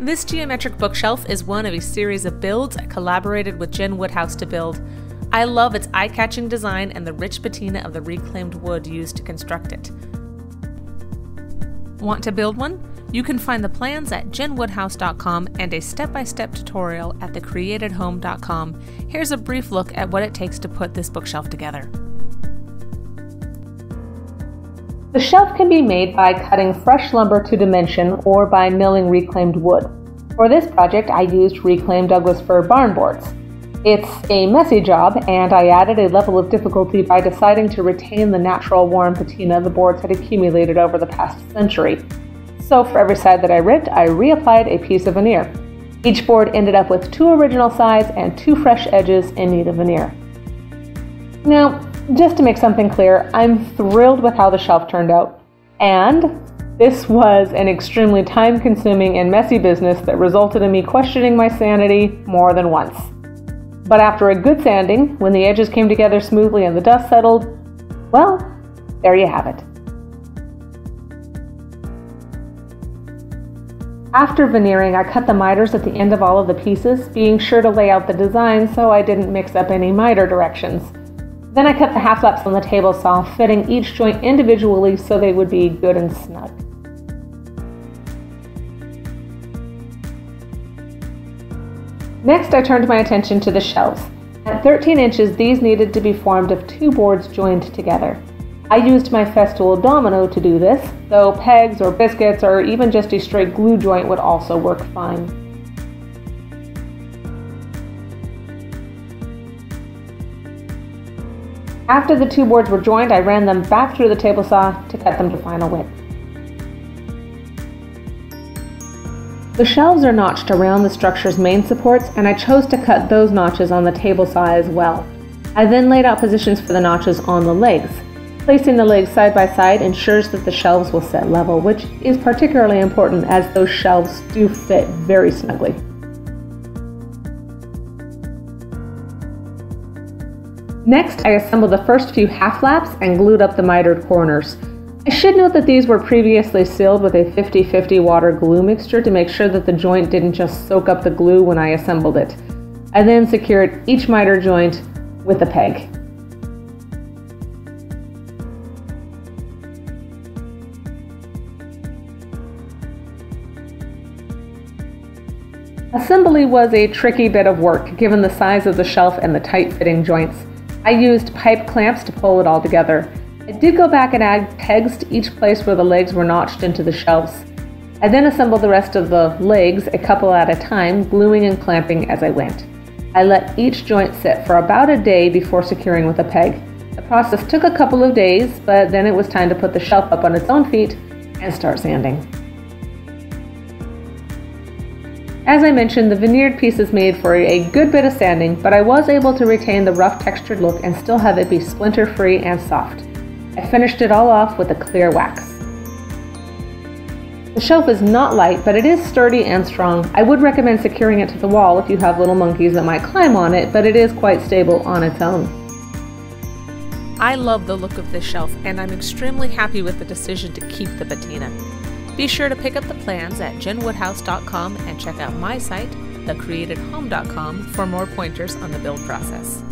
This geometric bookshelf is one of a series of builds I collaborated with Jen Woodhouse to build. I love its eye catching design and the rich patina of the reclaimed wood used to construct it. Want to build one? You can find the plans at jenwoodhouse.com and a step by step tutorial at thecreatedhome.com. Here's a brief look at what it takes to put this bookshelf together. The shelf can be made by cutting fresh lumber to dimension or by milling reclaimed wood. For this project, I used reclaimed Douglas fir barn boards. It's a messy job, and I added a level of difficulty by deciding to retain the natural warm patina the boards had accumulated over the past century. So for every side that I ripped, I reapplied a piece of veneer. Each board ended up with two original sides and two fresh edges in need of veneer. Now, just to make something clear, I'm thrilled with how the shelf turned out. And this was an extremely time consuming and messy business that resulted in me questioning my sanity more than once. But after a good sanding, when the edges came together smoothly and the dust settled, well, there you have it. After veneering, I cut the miters at the end of all of the pieces, being sure to lay out the design so I didn't mix up any miter directions. Then I cut the half laps on the table saw, fitting each joint individually so they would be good and snug. Next, I turned my attention to the shelves. At 13 inches, these needed to be formed of two boards joined together. I used my Festool domino to do this, though pegs or biscuits or even just a straight glue joint would also work fine. After the two boards were joined, I ran them back through the table saw to cut them to final width. The shelves are notched around the structure's main supports, and I chose to cut those notches on the table saw as well. I then laid out positions for the notches on the legs. Placing the legs side by side ensures that the shelves will set level, which is particularly important as those shelves do fit very snugly. Next, I assembled the first few half laps and glued up the mitered corners. I should note that these were previously sealed with a 50-50 water glue mixture to make sure that the joint didn't just soak up the glue when I assembled it. I then secured each miter joint with a peg. Assembly was a tricky bit of work given the size of the shelf and the tight fitting joints. I used pipe clamps to pull it all together. I did go back and add pegs to each place where the legs were notched into the shelves. I then assembled the rest of the legs a couple at a time, gluing and clamping as I went. I let each joint sit for about a day before securing with a peg. The process took a couple of days, but then it was time to put the shelf up on its own feet and start sanding. As I mentioned, the veneered pieces made for a good bit of sanding, but I was able to retain the rough textured look and still have it be splinter free and soft. I finished it all off with a clear wax. The shelf is not light, but it is sturdy and strong. I would recommend securing it to the wall if you have little monkeys that might climb on it, but it is quite stable on its own. I love the look of this shelf, and I'm extremely happy with the decision to keep the patina. Be sure to pick up the plans at jenwoodhouse.com and check out my site, thecreatedhome.com, for more pointers on the build process.